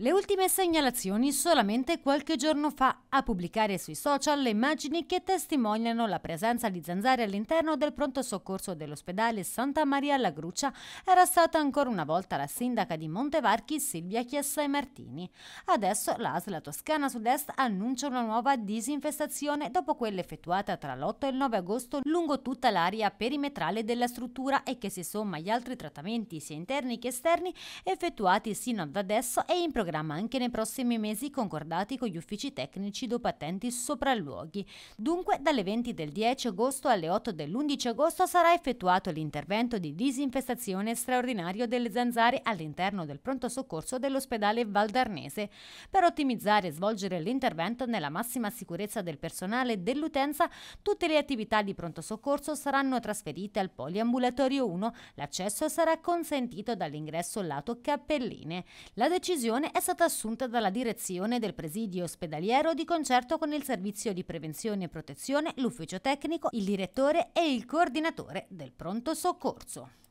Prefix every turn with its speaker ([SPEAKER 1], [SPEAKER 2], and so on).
[SPEAKER 1] Le ultime segnalazioni solamente qualche giorno fa a pubblicare sui social le immagini che testimoniano la presenza di zanzare all'interno del pronto soccorso dell'ospedale Santa Maria alla Gruccia era stata ancora una volta la sindaca di Montevarchi Silvia Chiessa Martini. Adesso l'ASLA Toscana Sud-Est annuncia una nuova disinfestazione dopo quella effettuata tra l'8 e il 9 agosto lungo tutta l'area perimetrale della struttura e che si somma agli altri trattamenti sia interni che esterni effettuati sino ad adesso e in programma programma anche nei prossimi mesi concordati con gli uffici tecnici do patenti sopralluoghi. Dunque, dalle 20 del 10 agosto alle 8 dell'11 agosto sarà effettuato l'intervento di disinfestazione straordinario delle zanzare all'interno del pronto soccorso dell'ospedale Valdarnese. Per ottimizzare e svolgere l'intervento nella massima sicurezza del personale dell'utenza, tutte le attività di pronto soccorso saranno trasferite al poliambulatorio 1. L'accesso sarà consentito dall'ingresso lato Cappelline. La decisione è è stata assunta dalla direzione del presidio ospedaliero di concerto con il servizio di prevenzione e protezione, l'ufficio tecnico, il direttore e il coordinatore del pronto soccorso.